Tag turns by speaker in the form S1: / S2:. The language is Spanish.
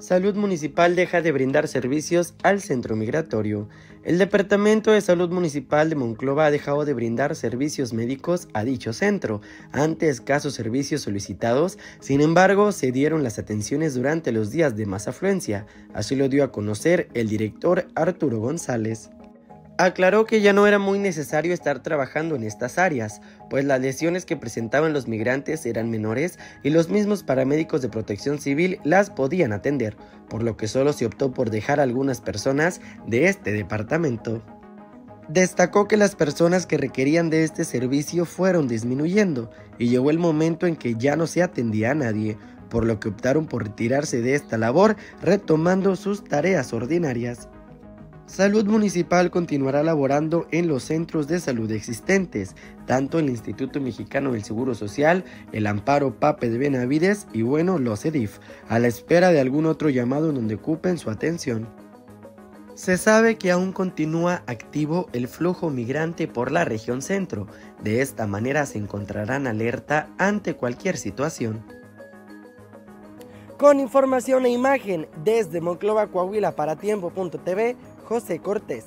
S1: Salud Municipal deja de brindar servicios al centro migratorio. El Departamento de Salud Municipal de Monclova ha dejado de brindar servicios médicos a dicho centro. Ante escasos servicios solicitados, sin embargo, se dieron las atenciones durante los días de más afluencia. Así lo dio a conocer el director Arturo González aclaró que ya no era muy necesario estar trabajando en estas áreas, pues las lesiones que presentaban los migrantes eran menores y los mismos paramédicos de protección civil las podían atender, por lo que solo se optó por dejar a algunas personas de este departamento. Destacó que las personas que requerían de este servicio fueron disminuyendo y llegó el momento en que ya no se atendía a nadie, por lo que optaron por retirarse de esta labor retomando sus tareas ordinarias. Salud Municipal continuará laborando en los centros de salud existentes, tanto el Instituto Mexicano del Seguro Social, el Amparo Pape de Benavides y bueno, los EDIF, a la espera de algún otro llamado donde ocupen su atención. Se sabe que aún continúa activo el flujo migrante por la región centro. De esta manera se encontrarán alerta ante cualquier situación. Con información e imagen desde Monclova, Coahuila para Tiempo.tv, José Cortés.